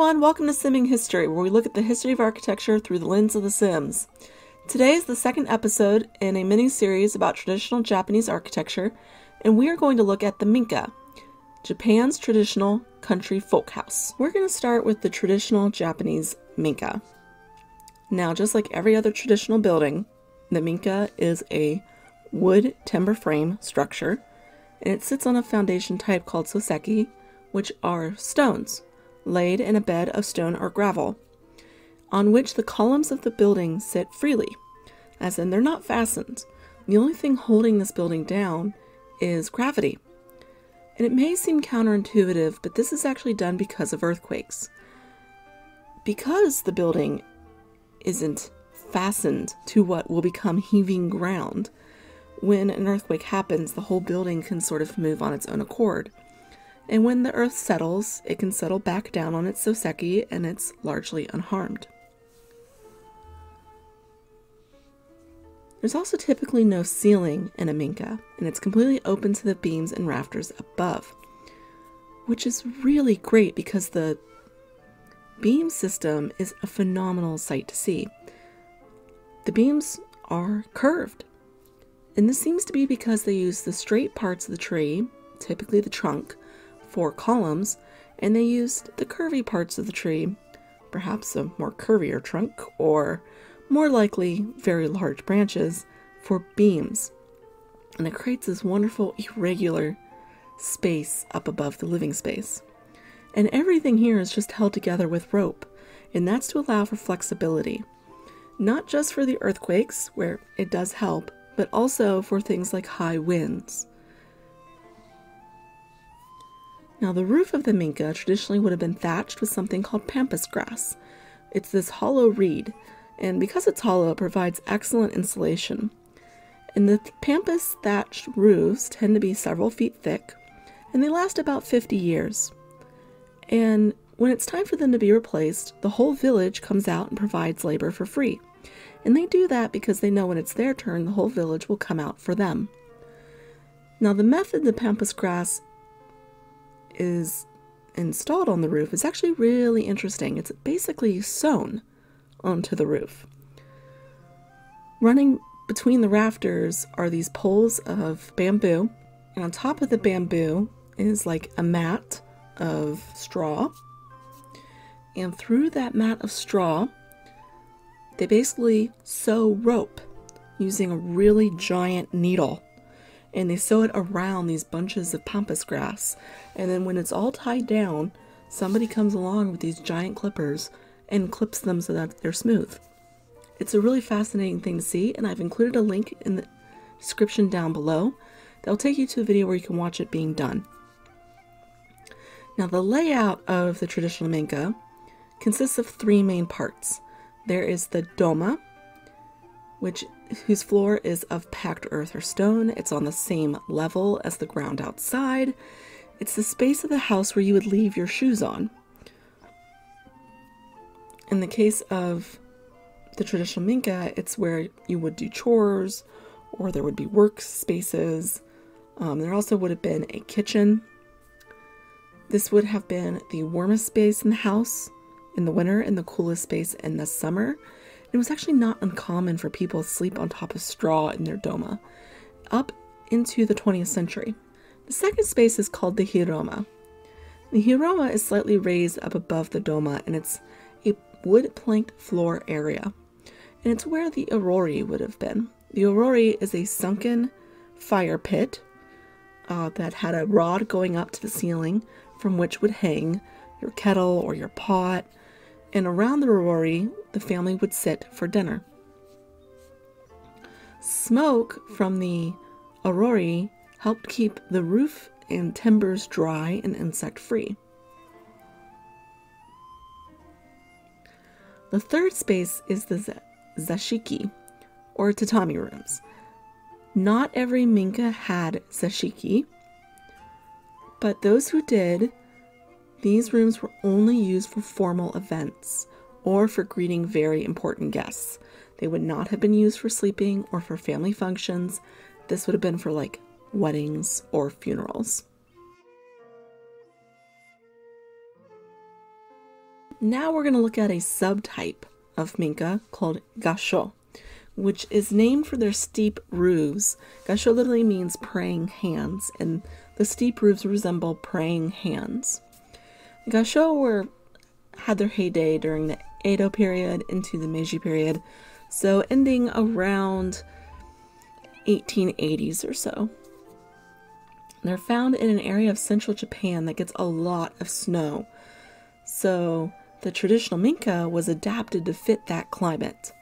everyone, welcome to Simming History, where we look at the history of architecture through the lens of The Sims. Today is the second episode in a mini series about traditional Japanese architecture, and we are going to look at the Minka, Japan's traditional country folk house. We're going to start with the traditional Japanese Minka. Now, just like every other traditional building, the Minka is a wood timber frame structure, and it sits on a foundation type called soseki, which are stones laid in a bed of stone or gravel, on which the columns of the building sit freely, as in they're not fastened. The only thing holding this building down is gravity. And it may seem counterintuitive, but this is actually done because of earthquakes. Because the building isn't fastened to what will become heaving ground, when an earthquake happens, the whole building can sort of move on its own accord. And when the earth settles, it can settle back down on its soseki and it's largely unharmed. There's also typically no ceiling in a minka, and it's completely open to the beams and rafters above, which is really great because the beam system is a phenomenal sight to see. The beams are curved, and this seems to be because they use the straight parts of the tree, typically the trunk, for columns, and they used the curvy parts of the tree, perhaps a more curvier trunk, or more likely very large branches, for beams. And it creates this wonderful irregular space up above the living space. And everything here is just held together with rope, and that's to allow for flexibility. Not just for the earthquakes, where it does help, but also for things like high winds. Now, the roof of the minka traditionally would have been thatched with something called pampas grass. It's this hollow reed, and because it's hollow, it provides excellent insulation. And the pampas thatched roofs tend to be several feet thick, and they last about 50 years. And when it's time for them to be replaced, the whole village comes out and provides labor for free. And they do that because they know when it's their turn, the whole village will come out for them. Now, the method the pampas grass is installed on the roof is actually really interesting. It's basically sewn onto the roof. Running between the rafters are these poles of bamboo, and on top of the bamboo is like a mat of straw. And through that mat of straw, they basically sew rope using a really giant needle and they sew it around these bunches of pampas grass. And then when it's all tied down, somebody comes along with these giant clippers and clips them so that they're smooth. It's a really fascinating thing to see, and I've included a link in the description down below that'll take you to a video where you can watch it being done. Now, the layout of the traditional minka consists of three main parts. There is the doma, which whose floor is of packed earth or stone. It's on the same level as the ground outside. It's the space of the house where you would leave your shoes on. In the case of the traditional minka, it's where you would do chores or there would be work spaces. Um, there also would have been a kitchen. This would have been the warmest space in the house in the winter and the coolest space in the summer. It was actually not uncommon for people to sleep on top of straw in their doma up into the 20th century. The second space is called the hiroma. The hiroma is slightly raised up above the doma and it's a wood planked floor area. And it's where the irori would have been. The irori is a sunken fire pit uh, that had a rod going up to the ceiling from which would hang your kettle or your pot and around the irori, the family would sit for dinner. Smoke from the irori helped keep the roof and timbers dry and insect free. The third space is the zashiki, or tatami rooms. Not every minka had zashiki, but those who did these rooms were only used for formal events or for greeting very important guests. They would not have been used for sleeping or for family functions. This would have been for like weddings or funerals. Now we're going to look at a subtype of minka called gasho, which is named for their steep roofs. Gasho literally means praying hands, and the steep roofs resemble praying hands. Gasho were had their heyday during the Edo period into the Meiji period, so ending around 1880s or so. They're found in an area of central Japan that gets a lot of snow. So the traditional minka was adapted to fit that climate.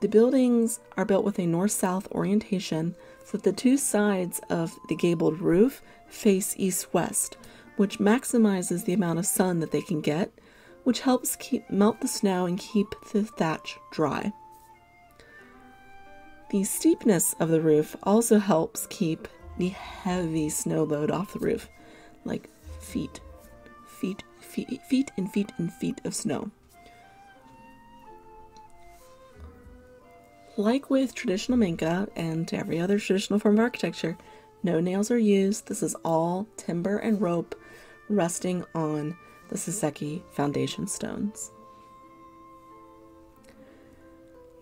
The buildings are built with a north south orientation so that the two sides of the gabled roof face east west, which maximizes the amount of sun that they can get, which helps keep melt the snow and keep the thatch dry. The steepness of the roof also helps keep the heavy snow load off the roof, like feet feet, feet, feet and feet and feet of snow. Like with traditional minka and every other traditional form of architecture, no nails are used. This is all timber and rope resting on the soseki foundation stones.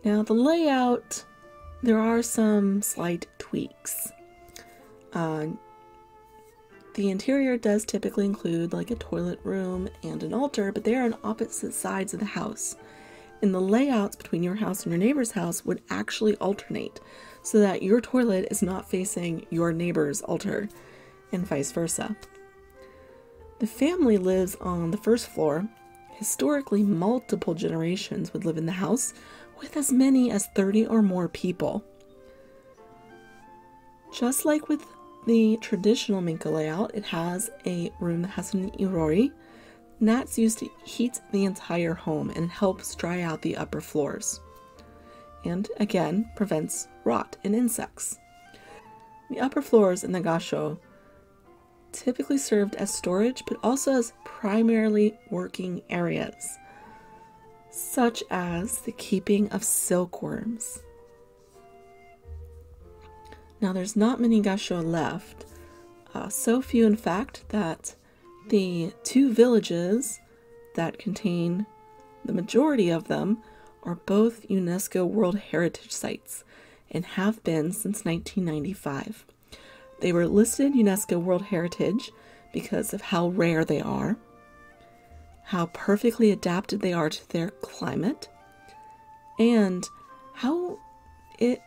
Now, the layout, there are some slight tweaks. Uh, the interior does typically include like a toilet room and an altar, but they are on opposite sides of the house. And the layouts between your house and your neighbor's house would actually alternate so that your toilet is not facing your neighbor's altar and vice versa. The family lives on the first floor. Historically, multiple generations would live in the house with as many as 30 or more people. Just like with the traditional Minka layout, it has a room that has an irori, and that's used to heat the entire home and helps dry out the upper floors. And again, prevents rot and insects. The upper floors in the gasho typically served as storage but also as primarily working areas, such as the keeping of silkworms. Now, there's not many gasho left, uh, so few, in fact, that the two villages that contain the majority of them are both UNESCO World Heritage Sites and have been since 1995. They were listed UNESCO World Heritage because of how rare they are, how perfectly adapted they are to their climate, and how it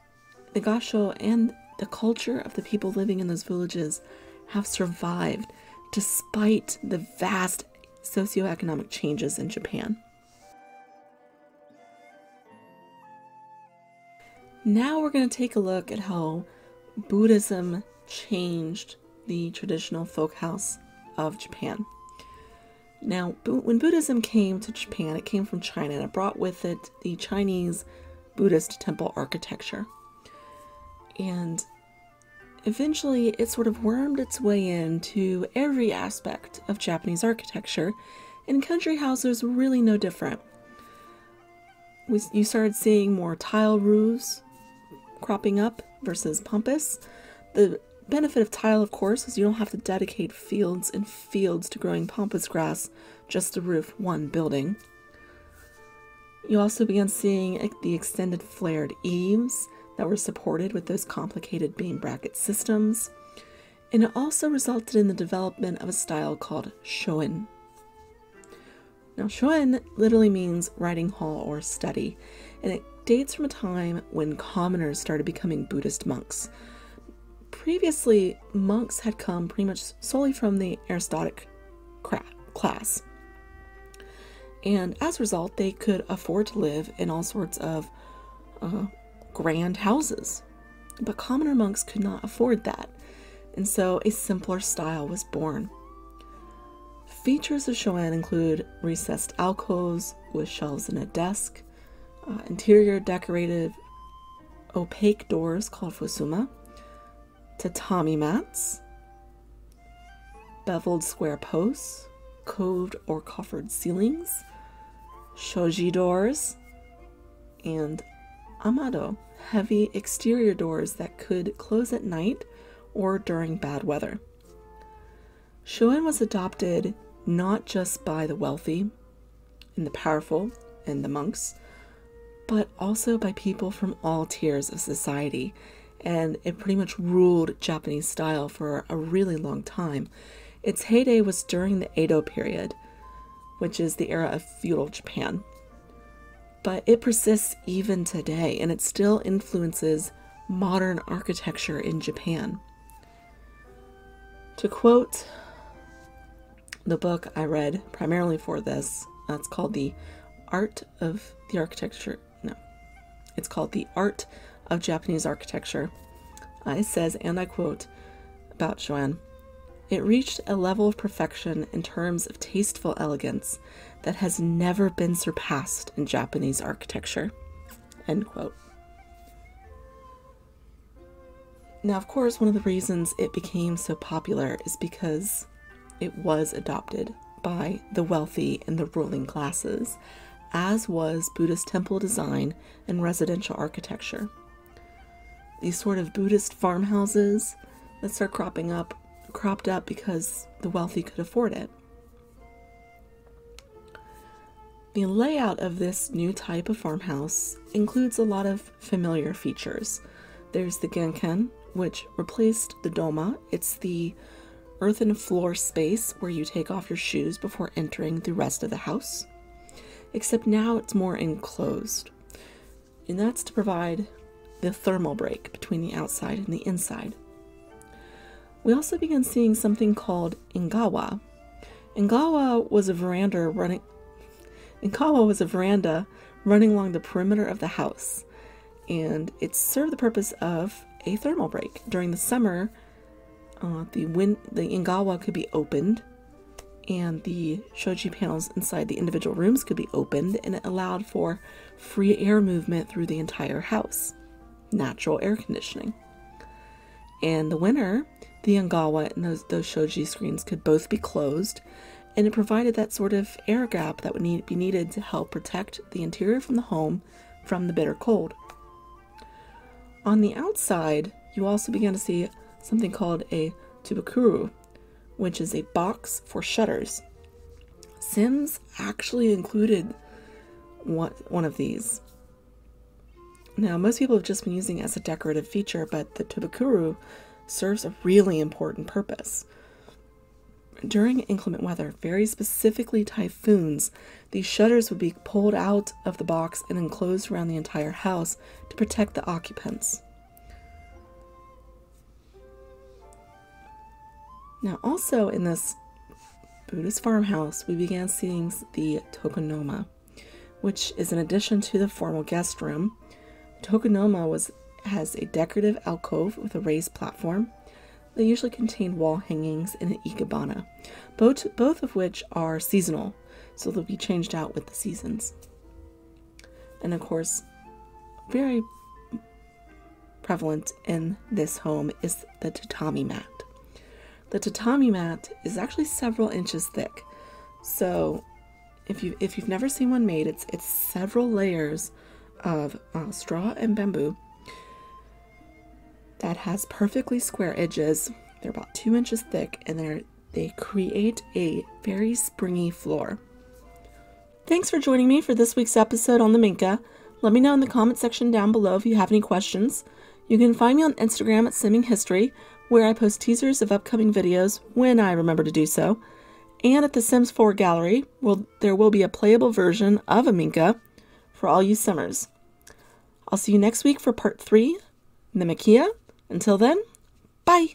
the gasho and the culture of the people living in those villages have survived despite the vast socioeconomic changes in Japan. Now we're going to take a look at how Buddhism changed the traditional folk house of Japan. Now, when Buddhism came to Japan, it came from China and it brought with it the Chinese Buddhist temple architecture. And eventually it sort of wormed its way into every aspect of Japanese architecture, and country houses were really no different. You started seeing more tile roofs cropping up versus pampas. The benefit of tile, of course, is you don't have to dedicate fields and fields to growing pampas grass just to roof one building. You also began seeing the extended flared eaves that were supported with those complicated beam bracket systems, and it also resulted in the development of a style called shoin. Now, shoin literally means writing hall or study, and it dates from a time when commoners started becoming Buddhist monks. Previously, monks had come pretty much solely from the aristocratic class. And as a result, they could afford to live in all sorts of uh, grand houses. But commoner monks could not afford that, and so a simpler style was born. Features of Shoin include recessed alcoves with shelves and a desk, uh, interior decorated opaque doors called fusuma, tatami mats, beveled square posts, coved or coffered ceilings, shoji doors, and amado, heavy exterior doors that could close at night or during bad weather. Shoin was adopted not just by the wealthy and the powerful and the monks, but also by people from all tiers of society. And it pretty much ruled Japanese style for a really long time. Its heyday was during the Edo period, which is the era of feudal Japan. But it persists even today, and it still influences modern architecture in Japan. To quote the book I read primarily for this, that's called The Art of the Architecture. No, it's called The Art of Japanese Architecture. It says, and I quote about Shoin it reached a level of perfection in terms of tasteful elegance that has never been surpassed in Japanese architecture. End quote. Now, of course, one of the reasons it became so popular is because it was adopted by the wealthy and the ruling classes, as was Buddhist temple design and residential architecture. These sort of Buddhist farmhouses that start cropping up cropped up because the wealthy could afford it. The layout of this new type of farmhouse includes a lot of familiar features. There's the genkan, which replaced the doma. It's the earthen floor space where you take off your shoes before entering the rest of the house. Except now it's more enclosed. And that's to provide the thermal break between the outside and the inside. We also began seeing something called Engawa. Engawa was a veranda running Engawa was a veranda running along the perimeter of the house, and it served the purpose of a thermal break. During the summer, uh, the wind the Engawa could be opened and the shoji panels inside the individual rooms could be opened and it allowed for free air movement through the entire house natural air conditioning in the winter the Engawa and those, those shoji screens could both be closed, and it provided that sort of air gap that would need, be needed to help protect the interior from the home from the bitter cold. On the outside, you also began to see something called a tobukuro, which is a box for shutters. Sims actually included one, one of these. Now, most people have just been using it as a decorative feature, but the tobukuro serves a really important purpose. During inclement weather, very specifically typhoons, these shutters would be pulled out of the box and enclosed around the entire house to protect the occupants. Now, also in this Buddhist farmhouse, we began seeing the tokonoma, which is an addition to the formal guest room. Tokonoma was has a decorative alcove with a raised platform. They usually contain wall hangings and an ikebana, both, both of which are seasonal, so they'll be changed out with the seasons. And of course, very prevalent in this home is the tatami mat. The tatami mat is actually several inches thick. So if you if you've never seen one made, it's it's several layers of uh, straw and bamboo that has perfectly square edges. They're about two inches thick and they're, they create a very springy floor. Thanks for joining me for this week's episode on the Minka. Let me know in the comment section down below if you have any questions. You can find me on Instagram at Simming History, where I post teasers of upcoming videos when I remember to do so. And at the Sims 4 gallery, well, there will be a playable version of a Minka for all you Simmers. I'll see you next week for part 3, the Nemakia. Until then, bye.